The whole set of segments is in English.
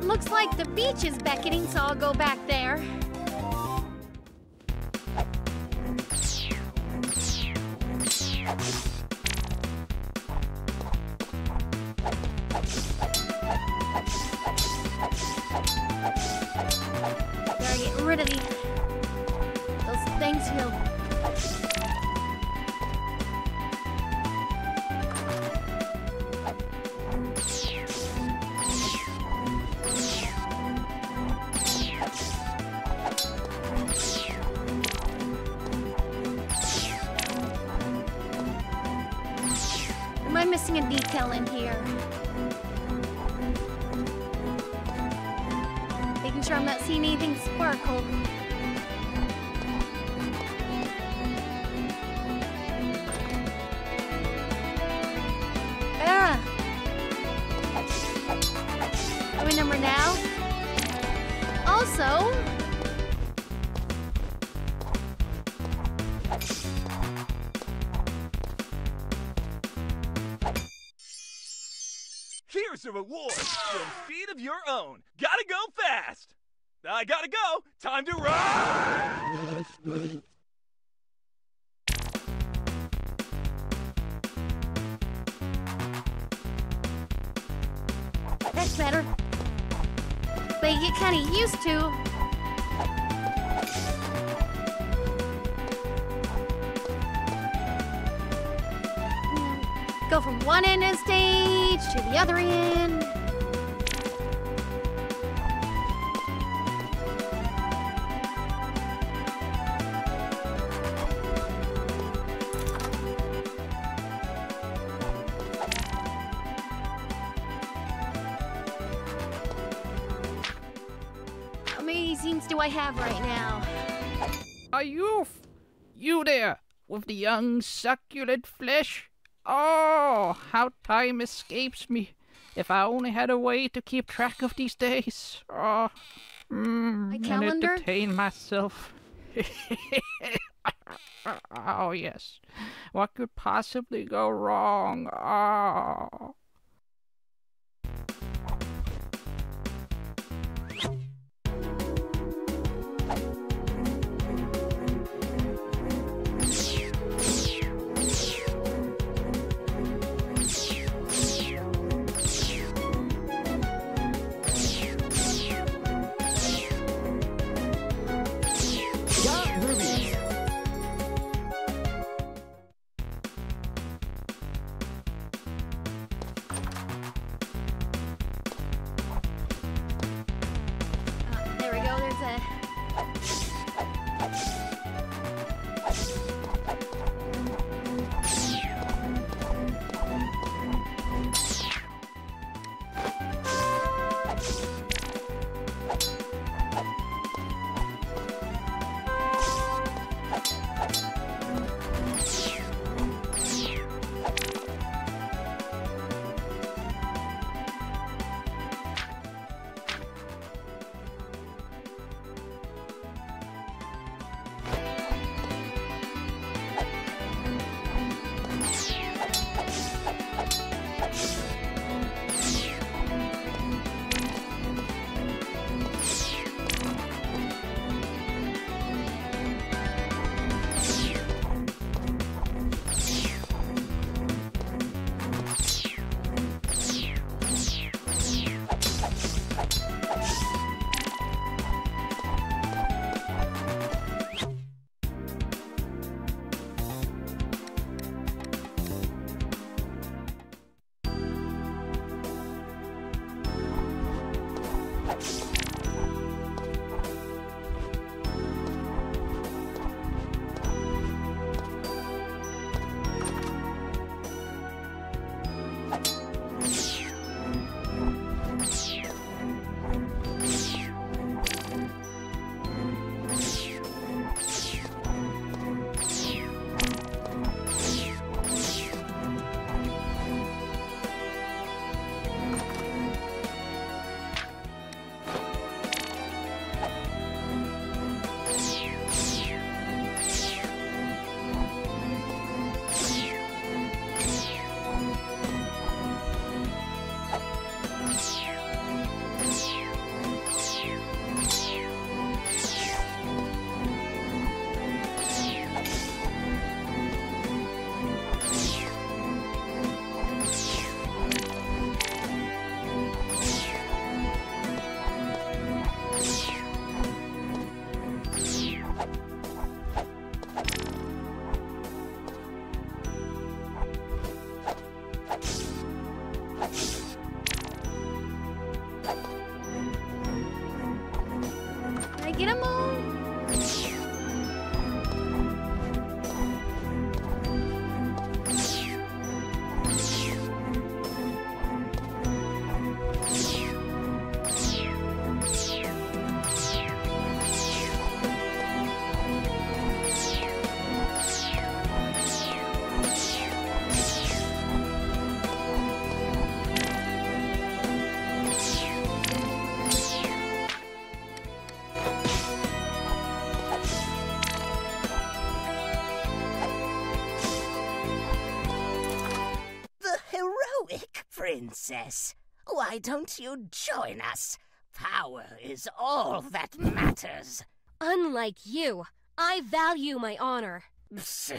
It looks like the beach is beckoning, so I'll go back there. Also, Here's a reward for speed of your own. Gotta go fast. I gotta go. Time to run. that's better. But you get kind of used to. Mm, Go from one end of the stage to the other end. I have right now? Are you you there with the young succulent flesh? Oh, how time escapes me. If I only had a way to keep track of these days. Oh, mm, and entertain myself. oh yes, what could possibly go wrong? Oh. Princess. Why don't you join us? Power is all that matters. Unlike you, I value my honor. Psst.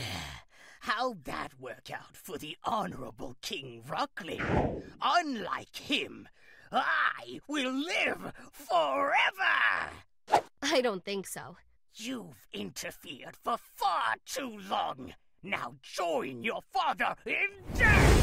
How'd that work out for the Honorable King Ruckling? Unlike him, I will live forever! I don't think so. You've interfered for far too long. Now join your father in death!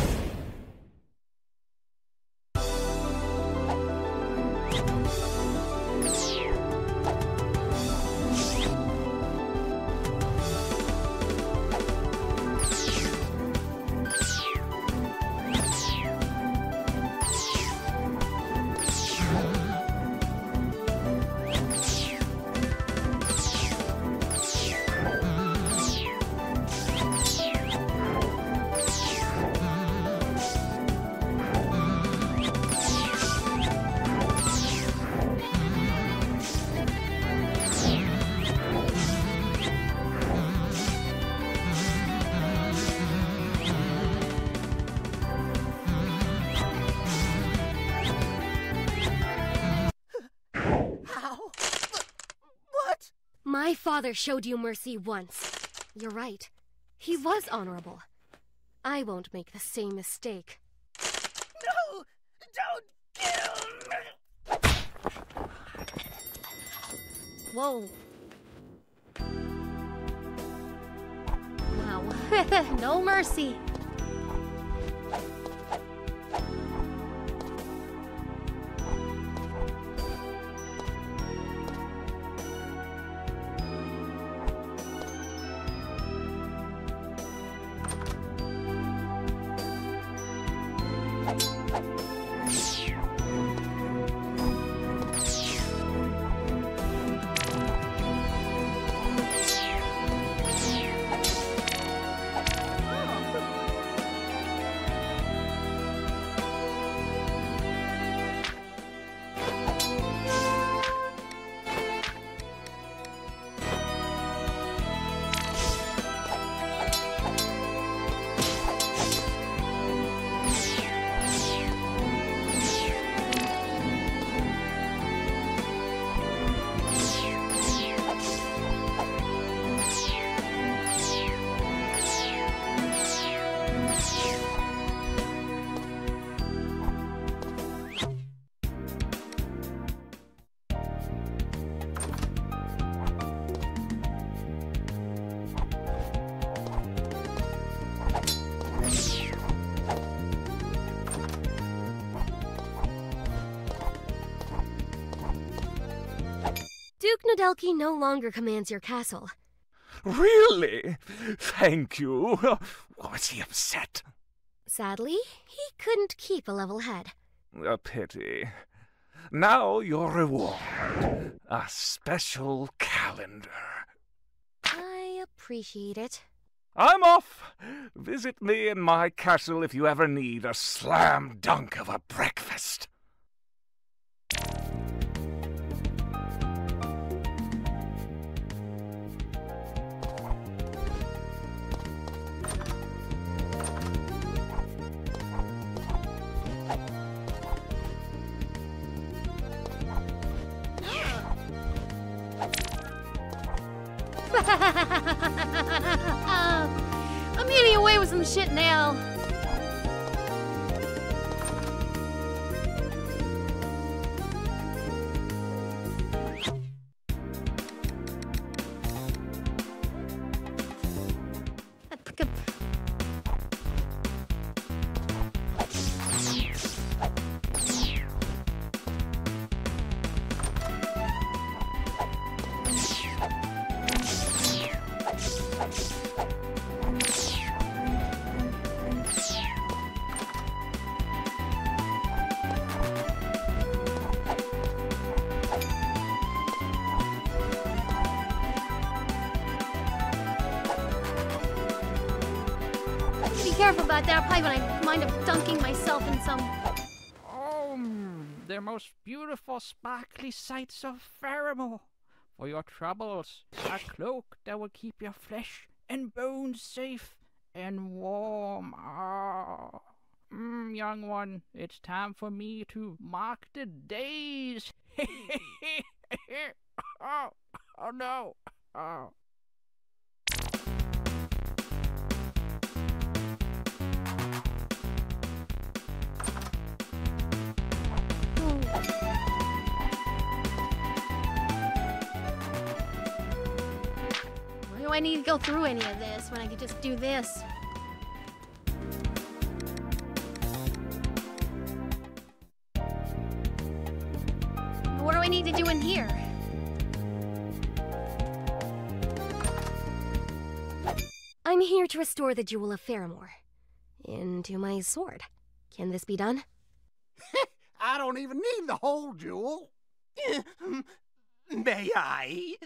My father showed you mercy once. You're right. He was honorable. I won't make the same mistake. No! Don't kill me! Whoa. Wow. no mercy. Duke no longer commands your castle. Really? Thank you. Was he upset? Sadly, he couldn't keep a level head. A pity. Now your reward. A special calendar. I appreciate it. I'm off. Visit me in my castle if you ever need a slam dunk of a breakfast. um, I'm getting away with some shit now. About that. Probably gonna wind up dunking myself in some. Oh, the most beautiful sparkly sights of Faramore. For your troubles, a cloak that will keep your flesh and bones safe and warm. Ah, mm, young one. It's time for me to mark the days. oh, oh no. Oh. Do I need to go through any of this when I could just do this? What do I need to do in here? I'm here to restore the Jewel of Faramore into my sword. Can this be done? I don't even need the whole jewel. May I?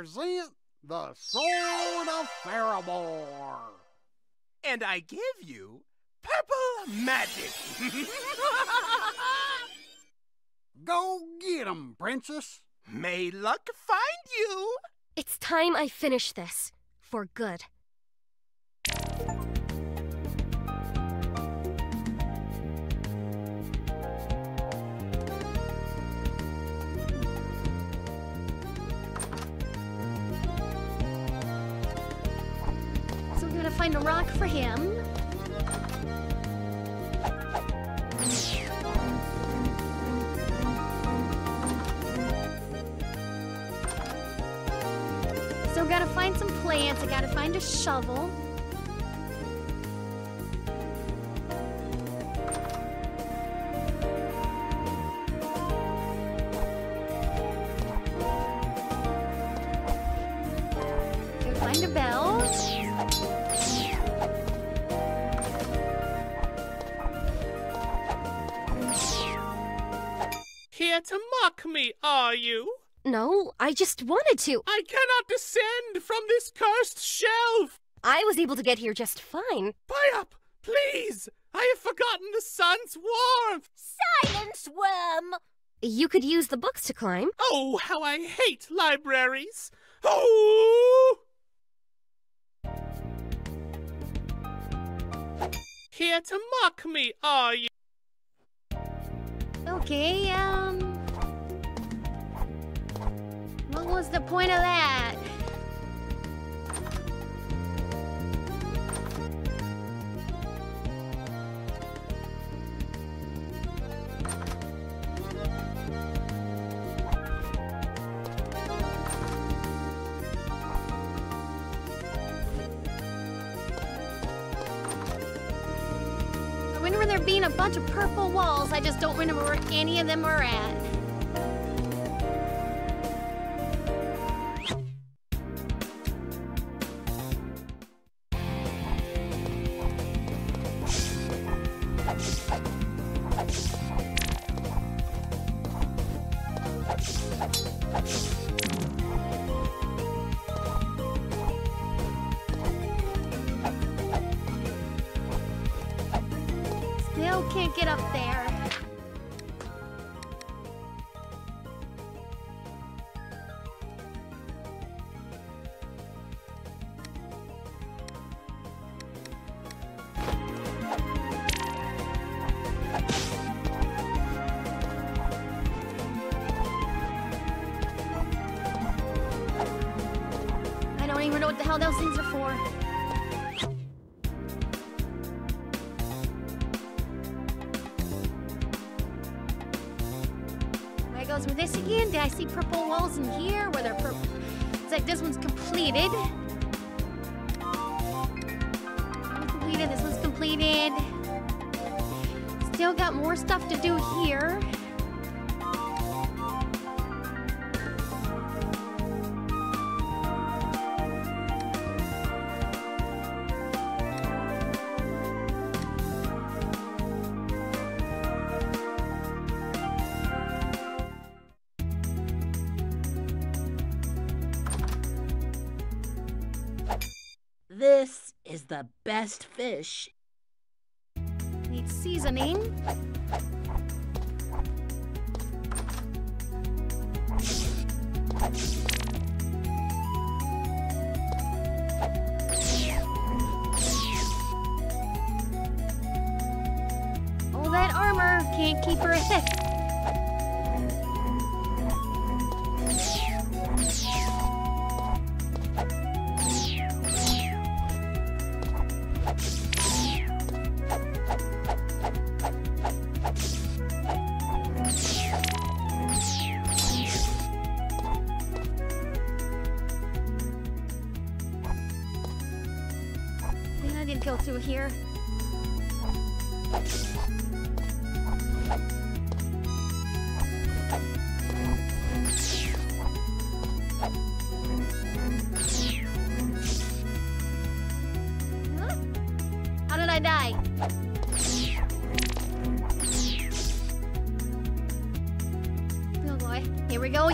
Present the Sword of Faramore. And I give you purple magic. Go get get 'em, princess. May luck find you. It's time I finish this. For good. Find a rock for him. So gotta find some plants. I gotta find a shovel. Find a bell. Here to mock me, are you? No, I just wanted to. I cannot descend from this cursed shelf! I was able to get here just fine. Buy up, please! I have forgotten the sun's warmth! Silence, worm! You could use the books to climb. Oh, how I hate libraries! Oh! Here to mock me, are you? Okay, um. What was the point of that? Being a bunch of purple walls. I just don't remember where any of them were at. In here? Where they're? It's like this one's completed. This is the best fish. Need seasoning. Oh, that armor can't keep her a thick.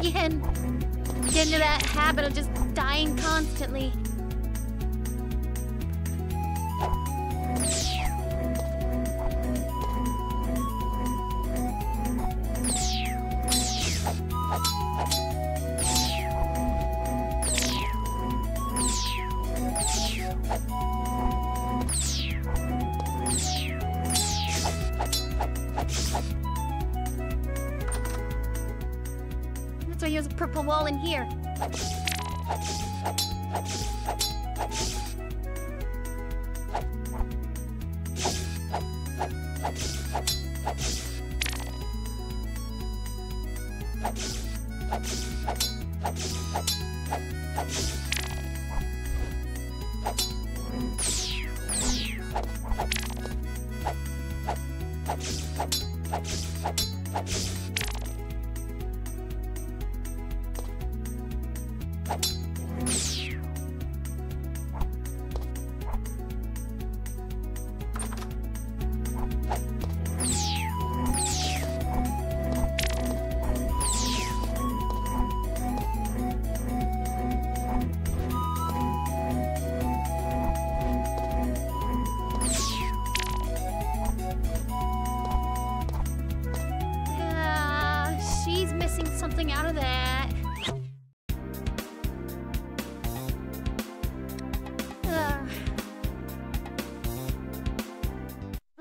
Again. Get into that habit of just dying constantly.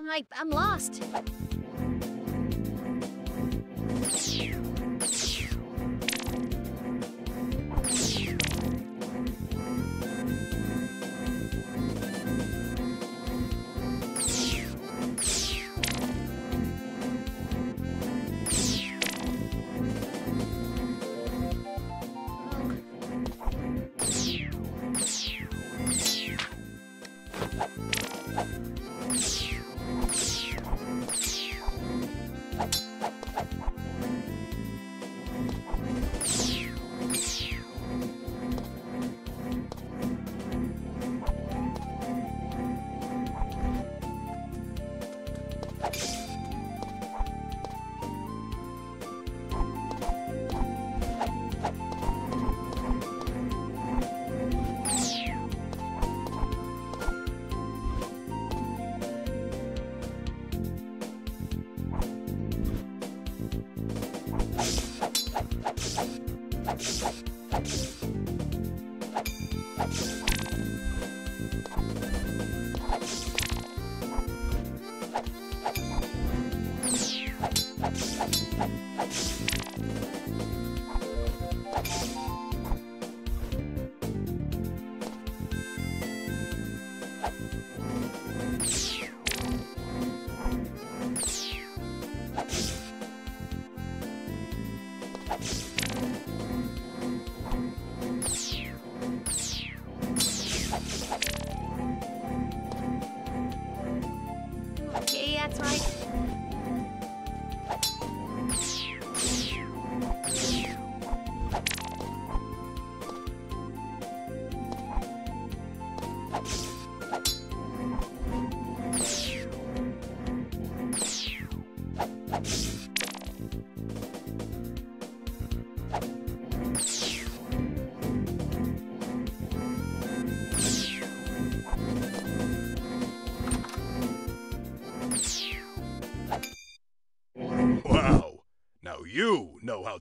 I, I'm lost.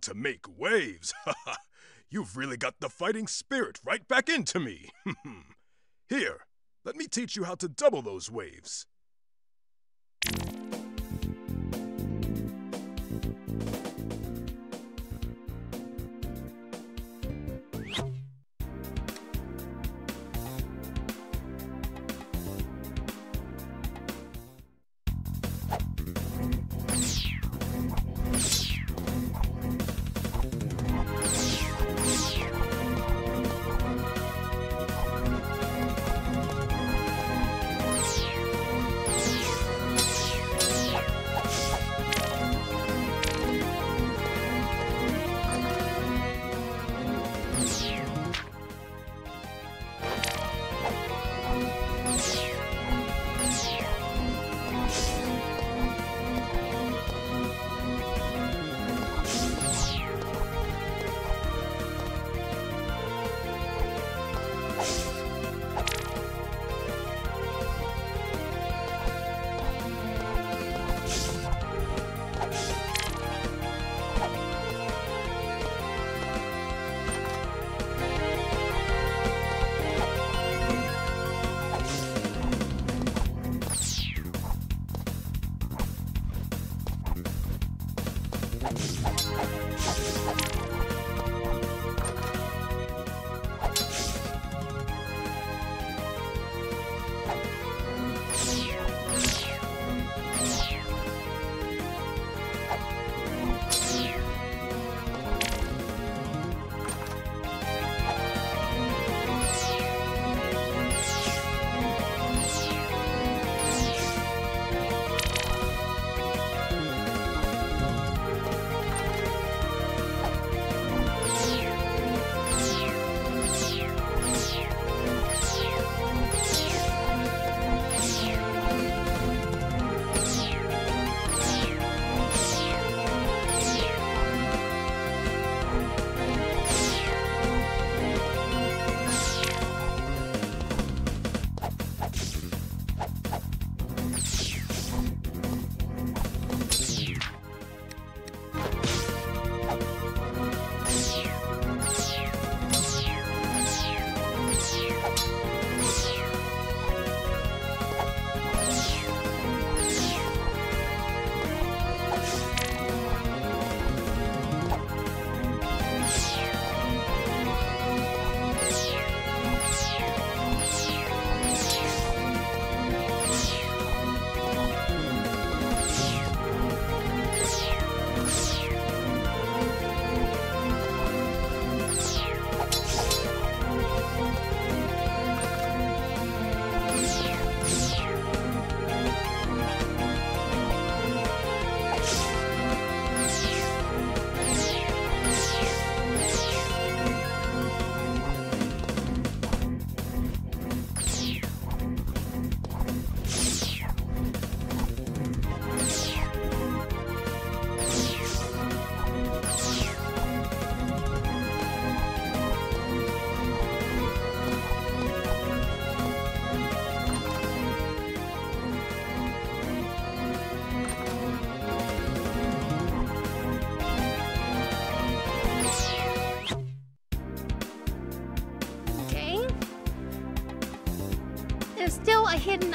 To make waves. You've really got the fighting spirit right back into me. Hmm, hmm. Here, let me teach you how to double those waves.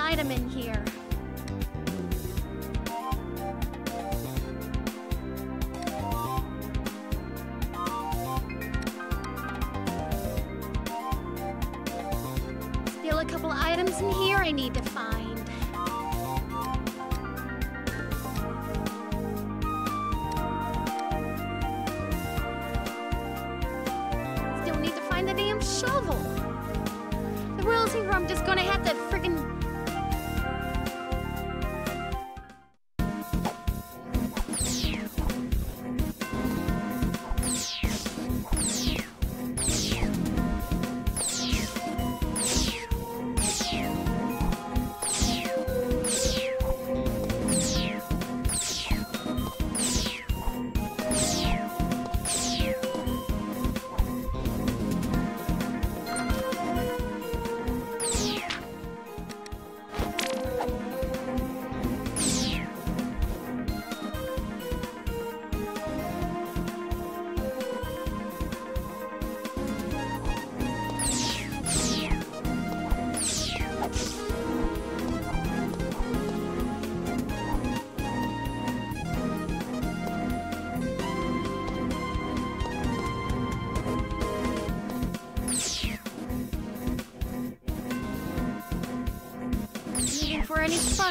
A hidden in here.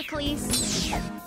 Sparklies.